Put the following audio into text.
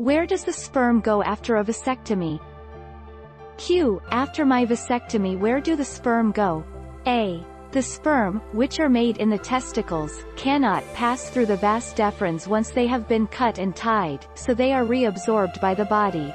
Where does the sperm go after a vasectomy? Q. After my vasectomy where do the sperm go? A. The sperm, which are made in the testicles, cannot pass through the vas deferens once they have been cut and tied, so they are reabsorbed by the body.